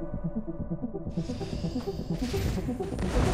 プレゼント